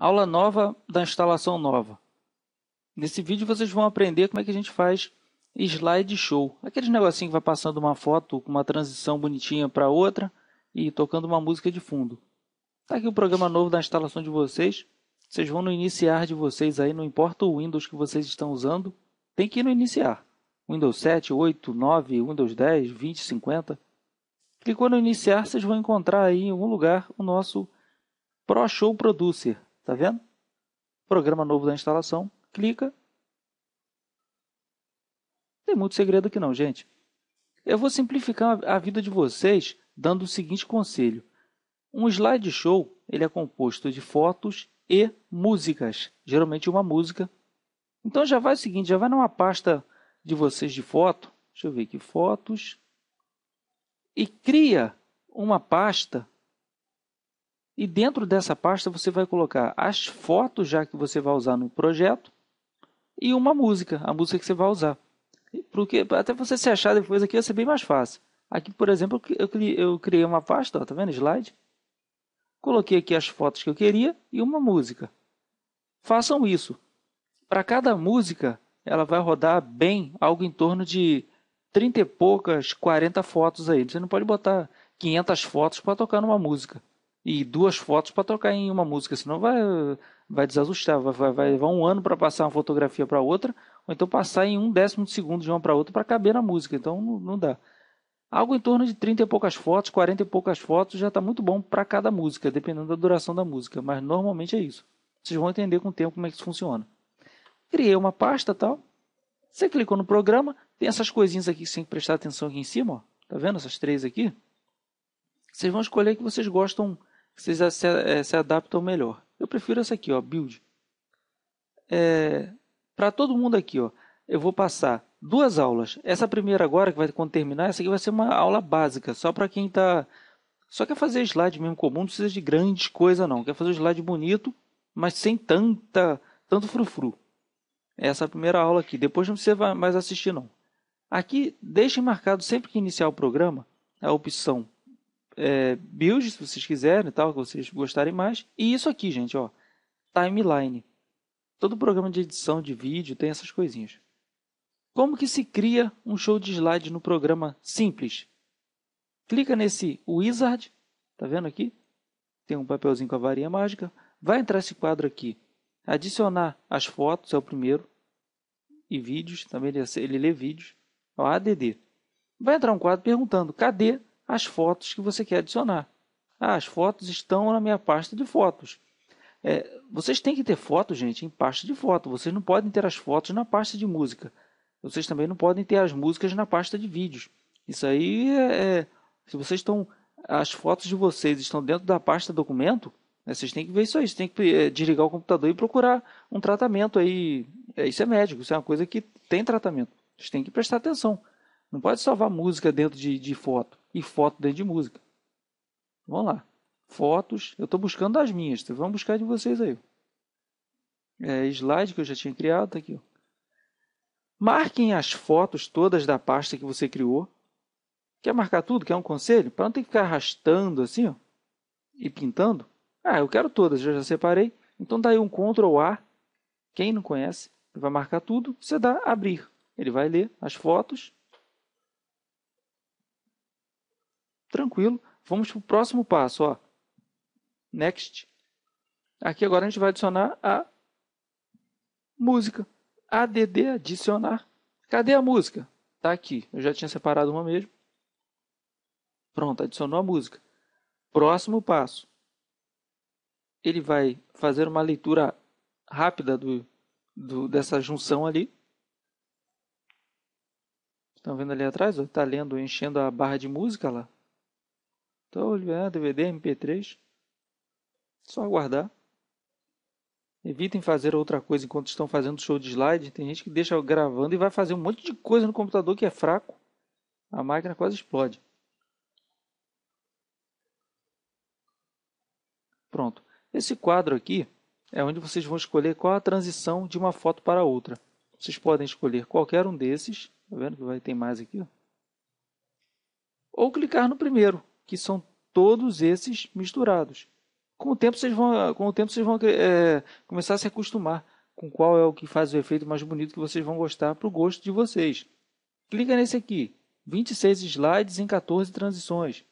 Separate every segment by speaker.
Speaker 1: Aula nova da instalação nova. Nesse vídeo vocês vão aprender como é que a gente faz slide show. Aqueles negocinho que vai passando uma foto com uma transição bonitinha para outra e tocando uma música de fundo. Está aqui o programa novo da instalação de vocês. Vocês vão no iniciar de vocês aí, não importa o Windows que vocês estão usando, tem que ir no iniciar. Windows 7, 8, 9, Windows 10, 20, 50. Clicou no iniciar, vocês vão encontrar aí em algum lugar o nosso ProShow Producer. Tá vendo? Programa novo da instalação. Clica. Tem muito segredo aqui não, gente. Eu vou simplificar a vida de vocês dando o seguinte conselho. Um slideshow ele é composto de fotos e músicas, geralmente uma música. Então já vai o seguinte, já vai numa pasta de vocês de foto, deixa eu ver aqui, fotos, e cria uma pasta e dentro dessa pasta você vai colocar as fotos já que você vai usar no projeto e uma música, a música que você vai usar. Porque até você se achar depois aqui vai ser bem mais fácil. Aqui, por exemplo, eu criei uma pasta, ó, tá vendo? Slide. Coloquei aqui as fotos que eu queria e uma música. Façam isso. Para cada música, ela vai rodar bem algo em torno de 30 e poucas, 40 fotos aí. Você não pode botar 500 fotos para tocar numa música e duas fotos para trocar em uma música, senão vai, vai desajustar, vai, vai, vai levar um ano para passar uma fotografia para outra, ou então passar em um décimo de segundo de uma para outra para caber na música, então não, não, dá. Algo em torno de 30 e poucas fotos, 40 e poucas fotos já está muito bom para cada música, dependendo da duração da música, mas normalmente é isso. Vocês vão entender com o tempo como é que isso funciona. Criei uma pasta tal, você clicou no programa, tem essas coisinhas aqui que você tem que prestar atenção aqui em cima, ó. tá vendo essas três aqui? Vocês vão escolher que vocês gostam vocês se, é, se adaptam melhor. Eu prefiro essa aqui, ó, build. É, Para todo mundo aqui, ó, eu vou passar duas aulas. Essa primeira agora, que vai quando terminar, essa aqui vai ser uma aula básica, só para quem está... Só quer fazer slide mesmo comum, não precisa de grandes coisa não. Quer fazer um slide bonito, mas sem tanta, tanto frufru. Essa é a primeira aula aqui. Depois não precisa mais assistir não. Aqui, deixem marcado sempre que iniciar o programa a opção é, build, se vocês quiserem, tal, que vocês gostarem mais. E isso aqui, gente, ó, timeline. Todo programa de edição de vídeo tem essas coisinhas. Como que se cria um show de slide no programa simples? Clica nesse Wizard, tá vendo aqui? Tem um papelzinho com a varinha mágica. Vai entrar esse quadro aqui. Adicionar as fotos é o primeiro. E vídeos, também ele, lê vídeos. Ó, ADD. Vai entrar um quadro perguntando, cadê as fotos que você quer adicionar. Ah, as fotos estão na minha pasta de fotos. É, vocês têm que ter fotos, gente, em pasta de foto. Vocês não podem ter as fotos na pasta de música. Vocês também não podem ter as músicas na pasta de vídeos. Isso aí é, é se vocês estão as fotos de vocês estão dentro da pasta documento, né, vocês têm que ver isso aí, vocês têm que é, desligar o computador e procurar um tratamento aí. É, isso é médico, isso é uma coisa que tem tratamento. Vocês têm que prestar atenção. Não pode salvar música dentro de, de foto e foto dentro de música. Vamos lá. Fotos. Eu estou buscando as minhas. Então vamos buscar de vocês aí. É, slide que eu já tinha criado. Tá aqui. Ó. Marquem as fotos todas da pasta que você criou. Quer marcar tudo? Quer um conselho? Para não ter que ficar arrastando assim ó, e pintando. Ah, eu quero todas. Eu já separei. Então dá aí um Ctrl A. Quem não conhece, vai marcar tudo. Você dá abrir. Ele vai ler as fotos Tranquilo. Vamos para o próximo passo. Ó. Next. Aqui agora a gente vai adicionar a música. ADD, adicionar. Cadê a música? Está aqui. Eu já tinha separado uma mesmo. Pronto, adicionou a música. Próximo passo. Ele vai fazer uma leitura rápida do, do, dessa junção ali. Estão vendo ali atrás? Está lendo, enchendo a barra de música lá. Então, é DVD, MP3. Só aguardar. Evitem fazer outra coisa enquanto estão fazendo show de slide. Tem gente que deixa gravando e vai fazer um monte de coisa no computador que é fraco. A máquina quase explode. Pronto. Esse quadro aqui é onde vocês vão escolher qual a transição de uma foto para outra. Vocês podem escolher qualquer um desses. Tá vendo que vai ter mais aqui? Ó. Ou clicar no primeiro, que são todos esses misturados. Com o tempo vocês vão, com o tempo vocês vão é, começar a se acostumar com qual é o que faz o efeito mais bonito que vocês vão gostar para o gosto de vocês. Clica nesse aqui, 26 slides em 14 transições.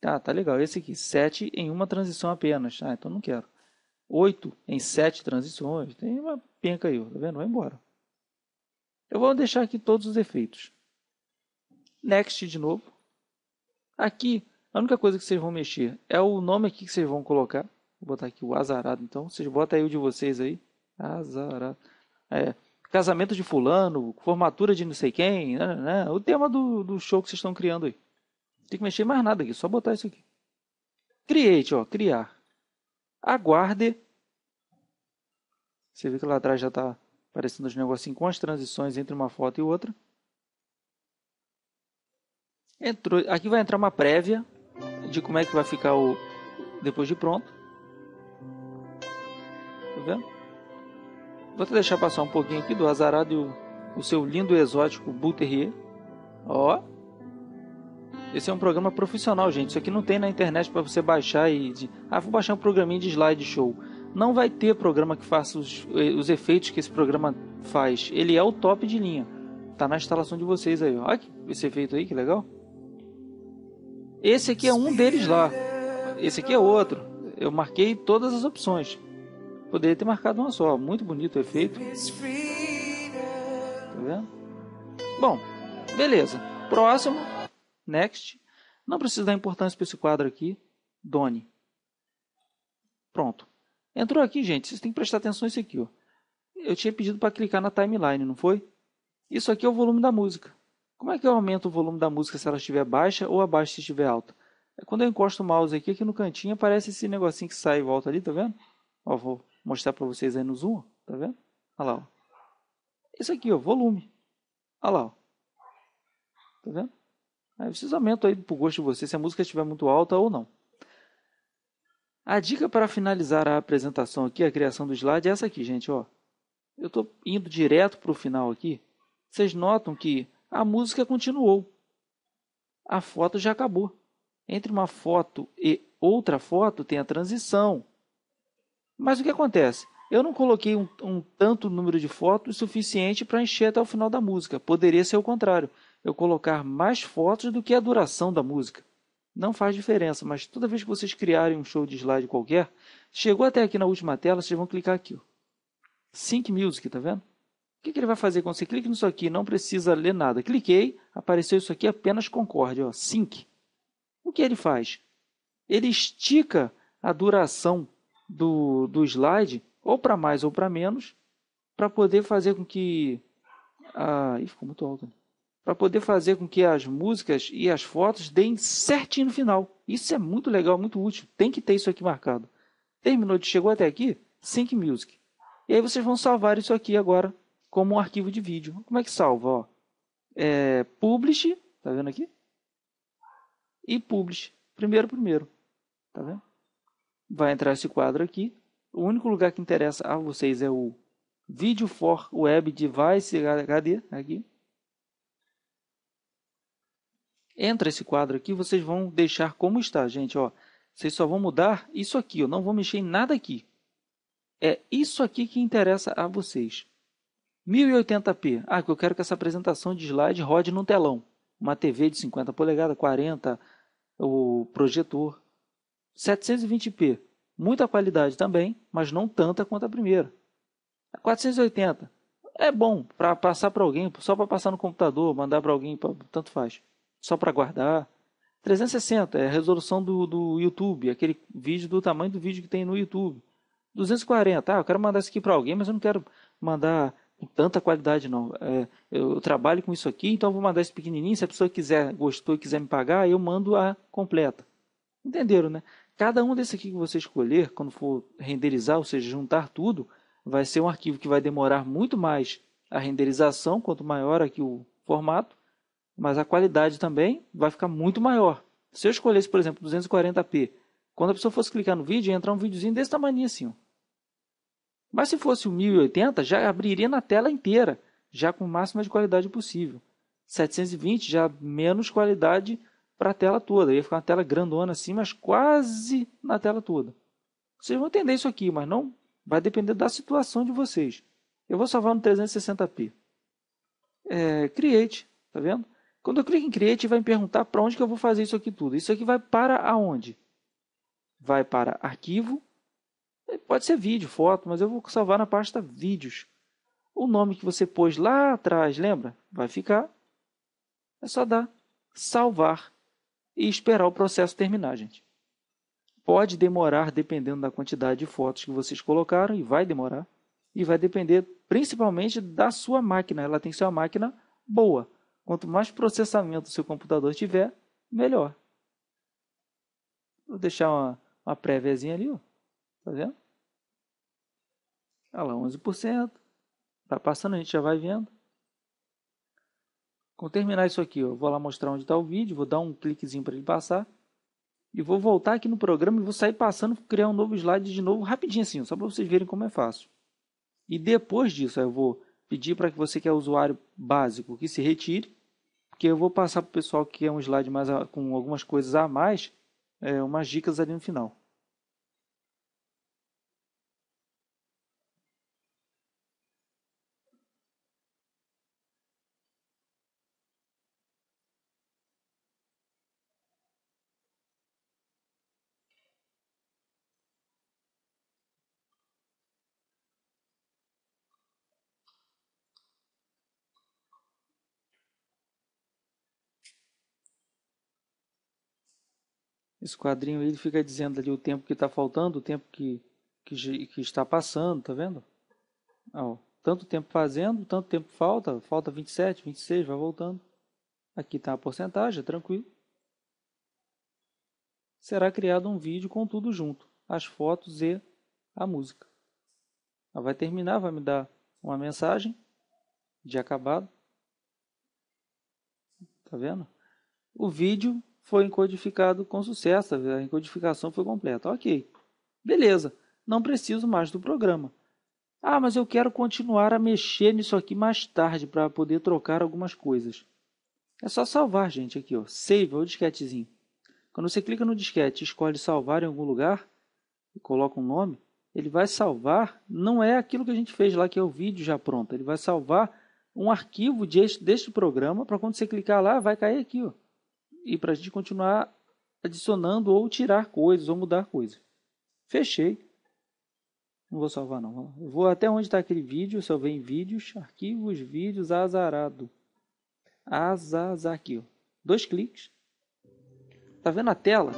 Speaker 1: Tá, tá legal. Esse aqui, 7 em uma transição apenas. Ah, então não quero. 8 em 7 transições. Tem uma penca aí, tá vendo? Vai embora. Eu vou deixar aqui todos os efeitos. Next de novo. Aqui, a única coisa que vocês vão mexer é o nome aqui que vocês vão colocar. Vou botar aqui o azarado, então. Vocês botam aí o de vocês aí. Azarado. É, casamento de fulano, formatura de não sei quem. Né, né, né, o tema do, do show que vocês estão criando aí. Não tem que mexer mais nada aqui, só botar isso aqui. Create, ó, criar. Aguarde. Você vê que lá atrás já está aparecendo os negocinhos com as transições entre uma foto e outra. Entrou, aqui vai entrar uma prévia de como é que vai ficar o depois de pronto. Tá vendo? Vou deixar passar um pouquinho aqui do azarado e o, o seu lindo exótico Buterrier. Ó. Esse é um programa profissional, gente. Isso aqui não tem na internet para você baixar e de, ah, vou baixar um programinha de slideshow. Não vai ter programa que faça os, os efeitos que esse programa faz. Ele é o top de linha. Tá na instalação de vocês aí. Olha esse efeito aí, que legal. Esse aqui é um deles lá. Esse aqui é outro. Eu marquei todas as opções. Poderia ter marcado uma só. Muito bonito o efeito. Tá vendo? Bom, beleza. Próximo. Next. Não precisa dar importância para esse quadro aqui. Done. Pronto. Entrou aqui, gente. Vocês têm que prestar atenção nisso aqui. Ó. Eu tinha pedido para clicar na timeline, não foi? Isso aqui é o volume da música. Como é que eu aumento o volume da música se ela estiver baixa ou abaixo se estiver alta? É quando eu encosto o mouse aqui, aqui no cantinho aparece esse negocinho que sai e volta ali, tá vendo? Ó, vou mostrar para vocês aí no zoom, tá vendo? Olha lá, ó. Esse aqui, ó, volume. Olha lá, ó. Tá vendo? Aí vocês aumentam aí pro gosto de vocês se a música estiver muito alta ou não. A dica para finalizar a apresentação aqui, a criação do slide, é essa aqui, gente, ó. Eu estou indo direto para o final aqui. Vocês notam que a música continuou. A foto já acabou. Entre uma foto e outra foto tem a transição. Mas o que acontece? Eu não coloquei um, um tanto número de fotos suficiente para encher até o final da música. Poderia ser o contrário. Eu colocar mais fotos do que a duração da música. Não faz diferença, mas toda vez que vocês criarem um show de slide qualquer, chegou até aqui na última tela, vocês vão clicar aqui. Ó. Sync Music, tá vendo? Que, que ele vai fazer quando você clica nisso aqui? Não precisa ler nada. Cliquei, apareceu isso aqui, apenas concorde, ó, sync. O que ele faz? Ele estica a duração do, do slide, ou para mais ou para menos, para poder fazer com que... Ah, ih, ficou muito alto. Para poder fazer com que as músicas e as fotos deem certinho no final. Isso é muito legal, muito útil. Tem que ter isso aqui marcado. Terminou de chegou até aqui? Sync Music. E aí vocês vão salvar isso aqui agora como um arquivo de vídeo. Como é que salva? Ó, é, publish, tá vendo aqui? E publish, primeiro, primeiro. Tá vendo? Vai entrar esse quadro aqui. O único lugar que interessa a vocês é o Video for Web Device HD, aqui. Entra esse quadro aqui, vocês vão deixar como está, gente, ó. Vocês só vão mudar isso aqui, eu não vou mexer em nada aqui. É isso aqui que interessa a vocês. 1080p. Ah, que eu quero que essa apresentação de slide rode no telão. Uma TV de 50 polegadas, 40, o projetor. 720p. Muita qualidade também, mas não tanta quanto a primeira. 480. É bom para passar para alguém, só para passar no computador, mandar para alguém, tanto faz. Só para guardar. 360 é a resolução do, do YouTube, aquele vídeo do tamanho do vídeo que tem no YouTube. 240, ah, eu quero mandar isso aqui para alguém, mas eu não quero mandar com tanta qualidade não. É, eu trabalho com isso aqui, então vou mandar esse pequenininho. Se a pessoa quiser, gostou e quiser me pagar, eu mando a completa. Entenderam, né? Cada um desse aqui que você escolher, quando for renderizar, ou seja, juntar tudo, vai ser um arquivo que vai demorar muito mais a renderização, quanto maior aqui o formato, mas a qualidade também vai ficar muito maior. Se eu escolhesse, por exemplo, 240p, quando a pessoa fosse clicar no vídeo, ia entrar um videozinho desse tamanho assim, ó. Mas se fosse o 1080, já abriria na tela inteira, já com máxima de qualidade possível. 720 já menos qualidade para a tela toda. Ia ficar uma tela grandona assim, mas quase na tela toda. Vocês vão entender isso aqui, mas não vai depender da situação de vocês. Eu vou salvar no 360p. É, create, tá vendo? Quando eu clico em Create, vai me perguntar para onde que eu vou fazer isso aqui tudo. Isso aqui vai para aonde? Vai para arquivo. Pode ser vídeo, foto, mas eu vou salvar na pasta vídeos. O nome que você pôs lá atrás, lembra? Vai ficar. É só dar salvar e esperar o processo terminar, gente. Pode demorar dependendo da quantidade de fotos que vocês colocaram, e vai demorar. E vai depender principalmente da sua máquina. Ela tem que ser uma máquina boa. Quanto mais processamento o seu computador tiver, melhor. Vou deixar uma, uma préviazinha ali, ó. Tá vendo? Olha lá, 11%. Tá passando, a gente já vai vendo. Quando terminar isso aqui, ó, vou lá mostrar onde está o vídeo, vou dar um cliquezinho para ele passar. E vou voltar aqui no programa e vou sair passando, criar um novo slide de novo, rapidinho assim, só para vocês verem como é fácil. E depois disso, eu vou pedir para que você que é usuário básico que se retire, porque eu vou passar para o pessoal que é um slide mais com algumas coisas a mais, é, umas dicas ali no final. Esse quadrinho ele fica dizendo ali o tempo que está faltando, o tempo que, que, que, está passando, tá vendo? Ó, tanto tempo fazendo, tanto tempo falta, falta 27, 26, vai voltando. Aqui está a porcentagem, é tranquilo. Será criado um vídeo com tudo junto, as fotos e a música. Ela vai terminar, vai me dar uma mensagem de acabado. Tá vendo? O vídeo foi encodificado com sucesso, a encodificação foi completa. Ok, beleza, não preciso mais do programa. Ah, mas eu quero continuar a mexer nisso aqui mais tarde para poder trocar algumas coisas. É só salvar, gente, aqui, ó, save, o disquetezinho. Quando você clica no disquete e escolhe salvar em algum lugar, e coloca um nome, ele vai salvar, não é aquilo que a gente fez lá, que é o vídeo já pronto, ele vai salvar um arquivo deste, deste programa, para quando você clicar lá, vai cair aqui, ó e para a gente continuar adicionando ou tirar coisas ou mudar coisas. Fechei. Não vou salvar não. Eu vou até onde está aquele vídeo, ver em vídeos, arquivos, vídeos, azarado. Azazar aqui, ó. Dois cliques. Tá vendo a tela?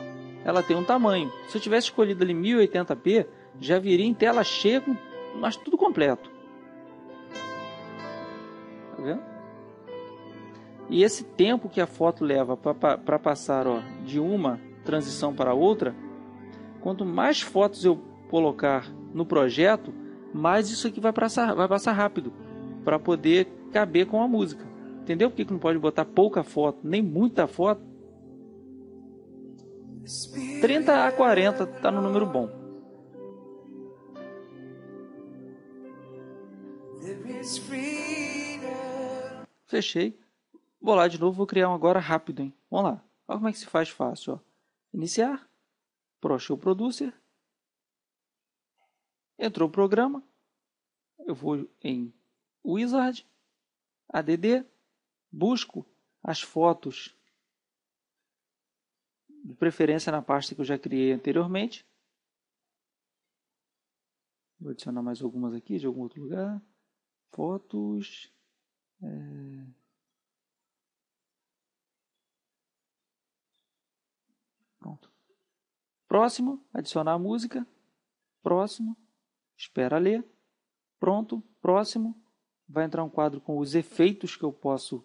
Speaker 1: Ela tem um tamanho. Se eu tivesse escolhido ali 1080p, já viria em tela cheia, mas tudo completo. Tá vendo? E esse tempo que a foto leva para passar ó, de uma transição para outra, quanto mais fotos eu colocar no projeto, mais isso aqui vai passar, vai passar rápido para poder caber com a música. Entendeu por que não pode botar pouca foto, nem muita foto? 30 a 40 está no número bom. Fechei. Vou lá de novo, vou criar um agora rápido, hein? Vamos lá. Olha como é que se faz fácil, ó. Iniciar, ProShow Producer. Entrou o programa. Eu vou em Wizard, ADD, busco as fotos de preferência na pasta que eu já criei anteriormente. Vou adicionar mais algumas aqui de algum outro lugar. Fotos. É... Pronto. Próximo, adicionar a música. Próximo, espera ler. Pronto, próximo. Vai entrar um quadro com os efeitos que eu posso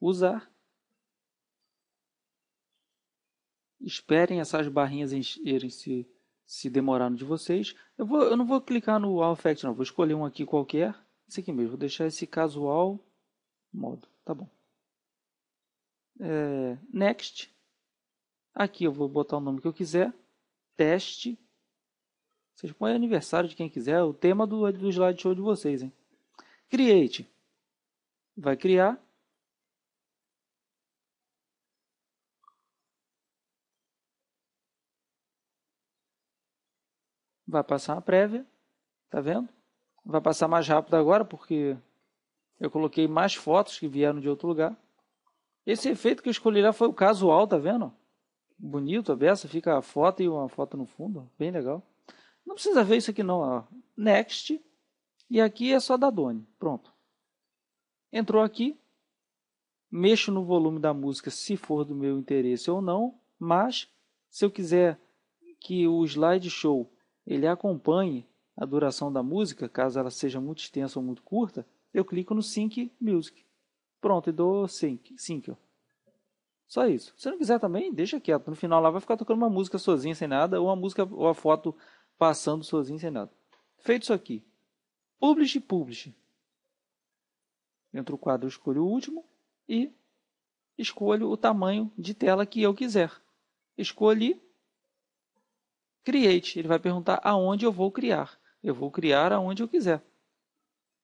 Speaker 1: usar. Esperem essas barrinhas encherem se, se demorar no de vocês. Eu, vou, eu não vou clicar no All Effect, não. Vou escolher um aqui qualquer. Esse aqui mesmo. Vou deixar esse casual modo. Tá bom. É, next. Aqui eu vou botar o nome que eu quiser. Teste. Vocês põem aniversário de quem quiser. O tema do, do slideshow de vocês. Hein? Create. Vai criar. vai passar uma prévia, tá vendo? Vai passar mais rápido agora porque eu coloquei mais fotos que vieram de outro lugar. Esse efeito que eu escolhi lá foi o casual, tá vendo? Bonito a beça, fica a foto e uma foto no fundo, bem legal. Não precisa ver isso aqui não, ó. Next. E aqui é só da Doni. Pronto. Entrou aqui. Mexo no volume da música se for do meu interesse ou não, mas se eu quiser que o slideshow ele acompanhe a duração da música, caso ela seja muito extensa ou muito curta, eu clico no Sync Music. Pronto, e dou Sync. sync Só isso. Se não quiser também, deixa quieto. No final lá vai ficar tocando uma música sozinha, sem nada, ou uma música ou a foto passando sozinho, sem nada. Feito isso aqui. Publish, Publish. Dentro do quadro eu escolho o último e escolho o tamanho de tela que eu quiser. Escolhi Create. Ele vai perguntar aonde eu vou criar eu vou criar aonde eu quiser.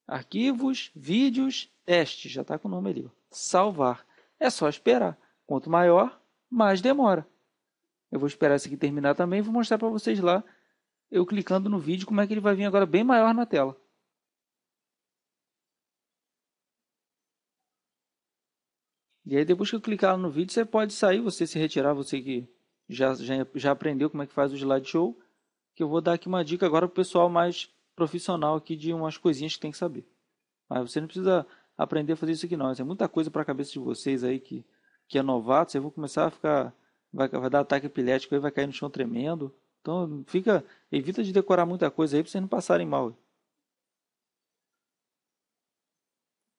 Speaker 1: Arquivos, vídeos, teste, já está com o nome ali. Salvar. É só esperar. Quanto maior, mais demora. Eu vou esperar esse aqui terminar também e vou mostrar para vocês lá, eu clicando no vídeo, como é que ele vai vir agora bem maior na tela. E aí depois que eu clicar no vídeo, você pode sair, você se retirar, você que já, já, já aprendeu como é que faz o slideshow que eu vou dar aqui uma dica agora para o pessoal mais profissional aqui de umas coisinhas que tem que saber. Mas você não precisa aprender a fazer isso aqui não. Isso é muita coisa para a cabeça de vocês aí que, que é novato. Vocês vão começar a ficar... Vai, vai dar ataque epilético aí, vai cair no chão tremendo. Então fica, evita de decorar muita coisa aí para vocês não passarem mal.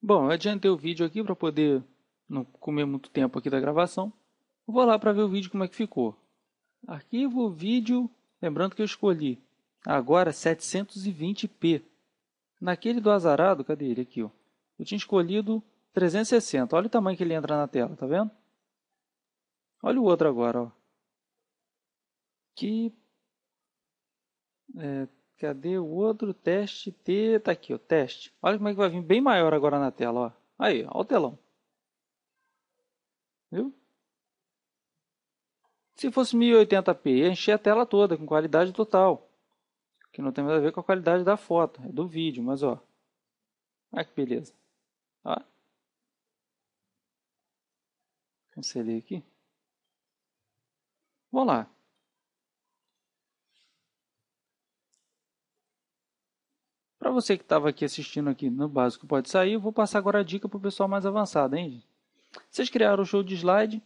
Speaker 1: Bom, eu adiantei o vídeo aqui para poder não comer muito tempo aqui da gravação. vou lá para ver o vídeo como é que ficou. Arquivo, vídeo, Lembrando que eu escolhi agora 720p. Naquele do azarado, cadê ele aqui? Ó? Eu tinha escolhido 360. Olha o tamanho que ele entra na tela, tá vendo? Olha o outro agora, ó. Que é, cadê o outro teste T? Tá aqui, ó, teste. Olha como é que vai vir bem maior agora na tela, ó. Aí, ó, o telão. Viu? Se fosse 1080p, ia encher a tela toda com qualidade total. Que não tem nada a ver com a qualidade da foto, é do vídeo, mas ó. Olha que beleza. Ó. Cancelei aqui. Vamos lá. Para você que estava aqui assistindo aqui no básico pode sair, eu vou passar agora a dica para o pessoal mais avançado, hein? Vocês criaram o show de slide,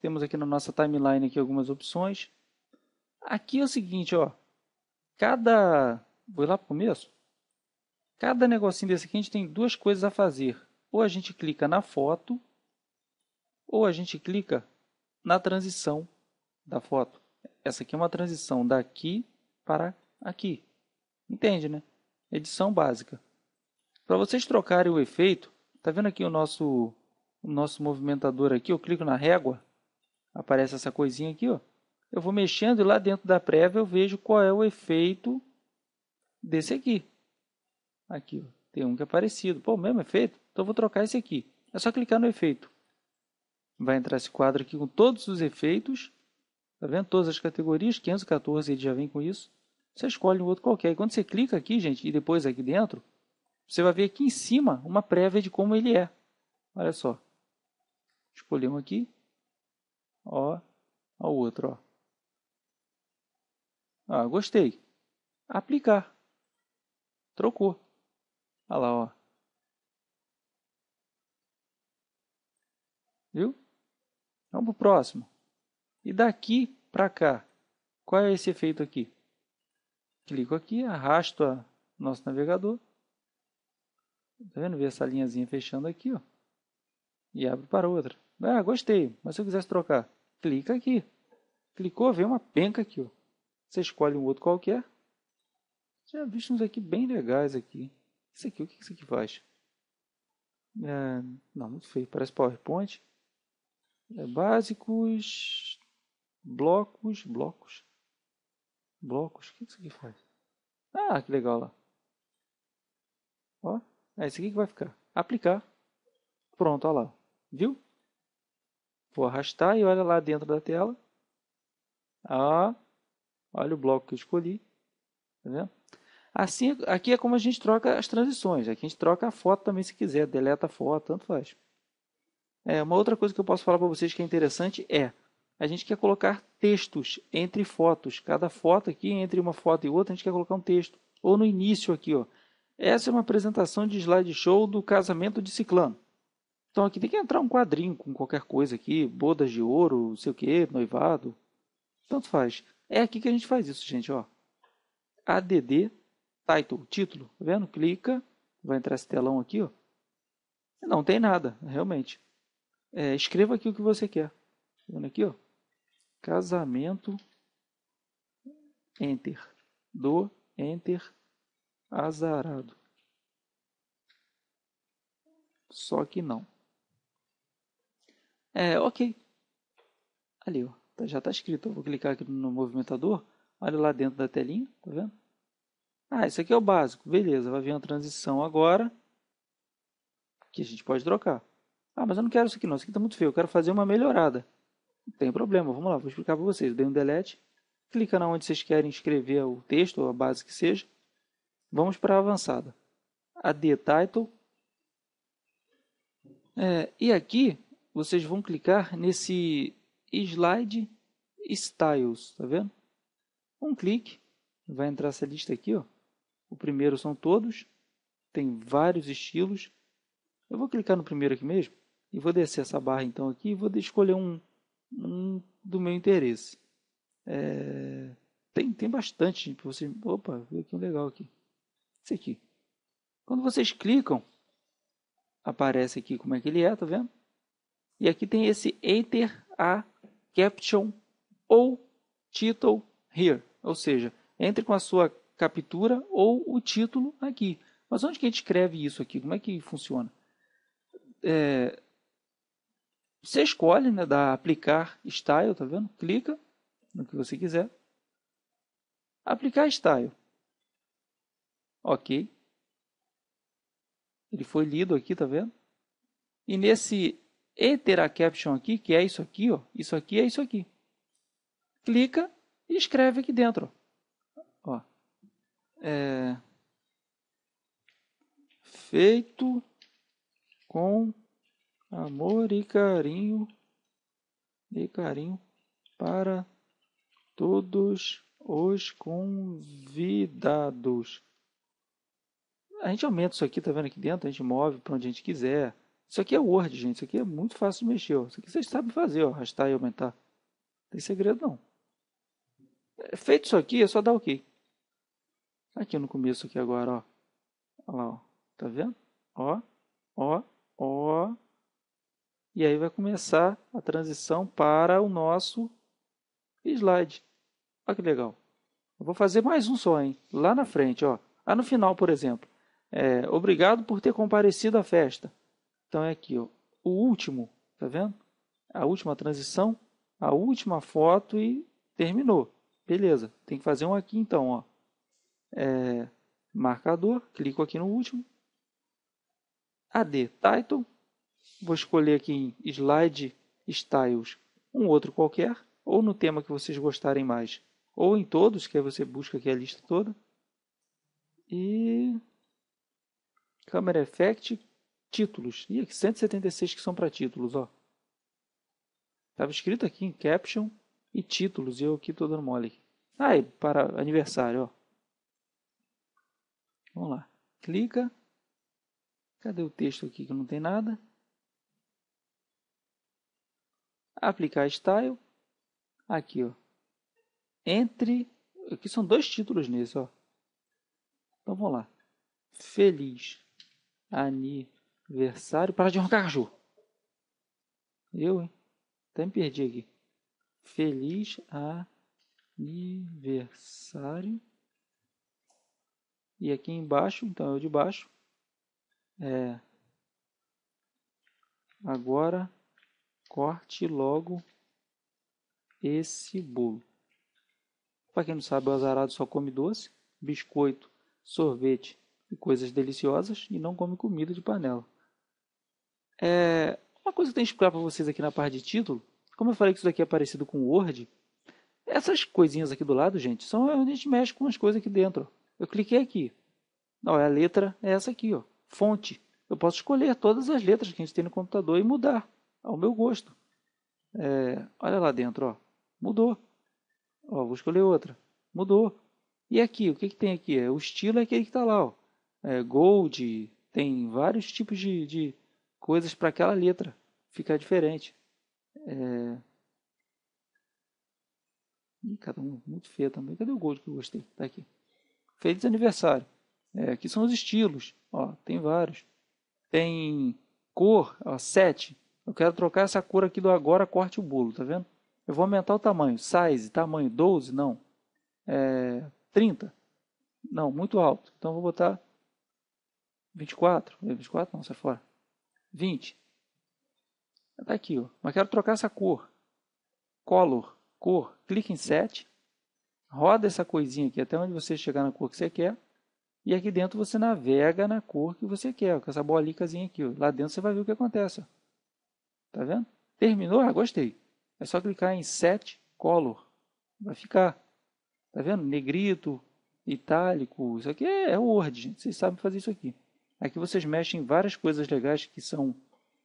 Speaker 1: temos aqui na nossa timeline aqui algumas opções. Aqui é o seguinte, ó. Cada... Vou lá para o começo. Cada negocinho desse aqui a gente tem duas coisas a fazer. Ou a gente clica na foto, ou a gente clica na transição da foto. Essa aqui é uma transição daqui para aqui. Entende, né? Edição básica. Para vocês trocarem o efeito, tá vendo aqui o nosso, o nosso movimentador aqui? Eu clico na régua, aparece essa coisinha aqui, ó. Eu vou mexendo e lá dentro da prévia eu vejo qual é o efeito desse aqui. Aqui, ó. tem um que é parecido. Pô, o mesmo efeito? Então eu vou trocar esse aqui. É só clicar no efeito. Vai entrar esse quadro aqui com todos os efeitos. Tá vendo? Todas as categorias. 514 ele já vem com isso. Você escolhe um outro qualquer. E quando você clica aqui, gente, e depois aqui dentro, você vai ver aqui em cima uma prévia de como ele é. Olha só. Escolhi um aqui. Ó, ó o outro, ó. Ah, gostei. Aplicar. Trocou. Olha lá, ó. Viu? Vamos para o próximo. E daqui para cá, qual é esse efeito aqui? Clico aqui, arrasto o nosso navegador. Tá vendo? Vê essa linhazinha fechando aqui, ó. E abre para outra. Ah, gostei, mas se eu quisesse trocar, clica aqui. Clicou, vem uma penca aqui. Ó. Você escolhe um outro qualquer. Já visto uns aqui bem legais aqui. Isso aqui, o que isso aqui faz? É, não, muito feio, parece PowerPoint. É, básicos, blocos, blocos, blocos, o que isso aqui faz? Ah, que legal lá. Ó, é esse aqui que vai ficar. Aplicar. Pronto, olha lá. Viu? Vou arrastar e olha lá dentro da tela. Ah, olha o bloco que eu escolhi. Tá vendo? Assim, aqui é como a gente troca as transições. Aqui a gente troca a foto também se quiser, deleta a foto, tanto faz. É, uma outra coisa que eu posso falar para vocês que é interessante é a gente quer colocar textos entre fotos. Cada foto aqui, entre uma foto e outra, a gente quer colocar um texto. Ou no início aqui, ó. Essa é uma apresentação de slideshow do casamento de ciclano. Então aqui tem que entrar um quadrinho com qualquer coisa aqui, bodas de ouro, não sei o que, noivado. Tanto faz. É aqui que a gente faz isso, gente, ó. ADD title, título, tá vendo? Clica, vai entrar esse telão aqui, ó. Não tem nada, realmente. É, escreva aqui o que você quer. Vendo aqui, ó? Casamento, enter, do, enter, azarado. Só que não. É, ok. Ali, ó. Tá, já está escrito. Eu vou clicar aqui no movimentador. Olha lá dentro da telinha, tá vendo? Ah, isso aqui é o básico. Beleza, vai vir uma transição agora. Que a gente pode trocar. Ah, mas eu não quero isso aqui não. Isso aqui está muito feio. Eu quero fazer uma melhorada. Não tem problema. Vamos lá, vou explicar para vocês. Dei um delete. Clica na onde vocês querem escrever o texto, ou a base que seja. Vamos para a avançada. AD Title. É, e aqui, vocês vão clicar nesse Slide Styles. Tá vendo? Um clique. Vai entrar essa lista aqui, ó. O primeiro são todos, tem vários estilos. Eu vou clicar no primeiro aqui mesmo e vou descer essa barra então aqui e vou escolher um, um do meu interesse. É, tem, tem bastante para você. Opa, um legal aqui. Esse aqui. Quando vocês clicam, aparece aqui como é que ele é, tá vendo? E aqui tem esse Enter a Caption ou Title Here, ou seja, entre com a sua captura ou o título aqui. Mas onde que a gente escreve isso aqui? Como é que funciona? É, você escolhe, né, da aplicar style, tá vendo? Clica no que você quiser. Aplicar style. Ok. Ele foi lido aqui, tá vendo? E nesse enter a caption aqui, que é isso aqui, ó, isso aqui é isso aqui. Clica e escreve aqui dentro. Ó é, feito com amor e carinho e carinho para todos os convidados. A gente aumenta isso aqui, tá vendo aqui dentro? A gente move para onde a gente quiser. Isso aqui é Word, gente. Isso aqui é muito fácil de mexer. Ó. Isso aqui vocês sabem fazer, ó. arrastar e aumentar. Não tem segredo não. É, feito isso aqui, é só dar OK. Aqui no começo aqui agora, ó. Olha lá, ó. Tá vendo? Ó, ó, ó. E aí vai começar a transição para o nosso slide. Olha que legal. Eu vou fazer mais um só, hein? Lá na frente, ó. Ah, no final, por exemplo. É, obrigado por ter comparecido à festa. Então é aqui, ó. O último, tá vendo? A última transição, a última foto e terminou. Beleza. Tem que fazer um aqui então, ó é, marcador, clico aqui no último, AD Title, vou escolher aqui em Slide Styles um outro qualquer, ou no tema que vocês gostarem mais, ou em todos, que aí você busca aqui a lista toda, e Camera Effect, títulos, aqui 176 que são para títulos, ó. Estava escrito aqui em Caption e títulos, e eu aqui estou dando mole. Ah, e para aniversário, ó. Vamos lá. Clica. Cadê o texto aqui que não tem nada? Aplicar style. Aqui, ó. Entre. Aqui são dois títulos nesse, ó. Então vamos lá. Feliz aniversário. Para de roncar, cachorro. Eu, hein? Até me perdi aqui. Feliz aniversário e aqui embaixo, então é o de baixo. É, agora corte logo esse bolo. Para quem não sabe, o azarado só come doce, biscoito, sorvete e coisas deliciosas e não come comida de panela. É, uma coisa que eu tenho que explicar para vocês aqui na parte de título, como eu falei que isso daqui é parecido com o Word, essas coisinhas aqui do lado, gente, são onde a gente mexe com as coisas aqui dentro. Eu cliquei aqui. Ó, a letra é essa aqui, ó, fonte. Eu posso escolher todas as letras que a gente tem no computador e mudar ao meu gosto. É, olha lá dentro, ó, mudou. Ó, vou escolher outra. Mudou. E aqui, o que, que tem aqui? É, o estilo é aquele que está lá. Ó. É, gold, tem vários tipos de, de coisas para aquela letra ficar diferente. É... Ih, cada um muito feio também. Cadê o gold que eu gostei? Tá aqui. Feliz aniversário. É, aqui são os estilos. Ó, tem vários. Tem cor, ó, 7. Eu quero trocar essa cor aqui do agora, corte o bolo, tá vendo? Eu vou aumentar o tamanho. Size, tamanho 12, não. É, 30. Não, muito alto. Então vou botar 24. 24 não, sai fora. 20. Está aqui, ó. mas quero trocar essa cor. Color, cor. Clique em Set. Roda essa coisinha aqui até onde você chegar na cor que você quer. E aqui dentro você navega na cor que você quer, com essa bolicazinha aqui. Ó. Lá dentro você vai ver o que acontece. Ó. Tá vendo? Terminou? Ah, gostei. É só clicar em Set Color. Vai ficar. Tá vendo? Negrito, itálico. Isso aqui é, é Word. Vocês sabem fazer isso aqui. Aqui vocês mexem em várias coisas legais que são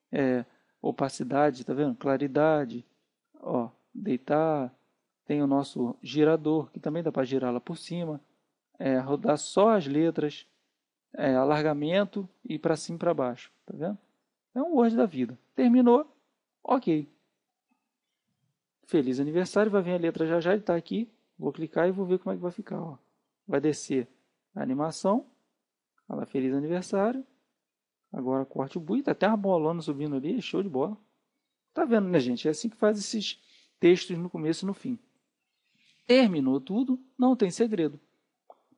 Speaker 1: é, opacidade, tá vendo? Claridade. Ó, deitar. Tem o nosso girador, que também dá para girar lá por cima. É, rodar só as letras. É, alargamento e para cima e para baixo. Tá vendo? É um Word da vida. Terminou. Ok. Feliz aniversário. Vai vir a letra já já. Ele está aqui. Vou clicar e vou ver como é que vai ficar. Ó. Vai descer a animação. Fala feliz aniversário. Agora corte o bui. Tá até uma bolona subindo ali. Show de bola. Tá vendo, né, gente? É assim que faz esses textos no começo e no fim. Terminou tudo. Não tem segredo.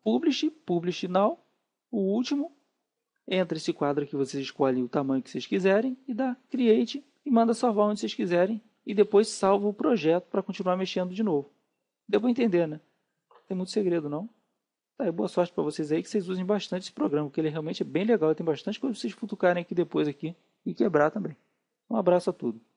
Speaker 1: Publish, Publish Now. O último. Entra esse quadro que vocês escolhem o tamanho que vocês quiserem e dá Create e manda salvar onde vocês quiserem e depois salva o projeto para continuar mexendo de novo. Deu para entender, né? Tem muito segredo, não? Tá, boa sorte para vocês aí, que vocês usem bastante esse programa, porque ele realmente é bem legal. Tem bastante coisa para vocês futucarem aqui depois aqui e quebrar também. Um abraço a todos.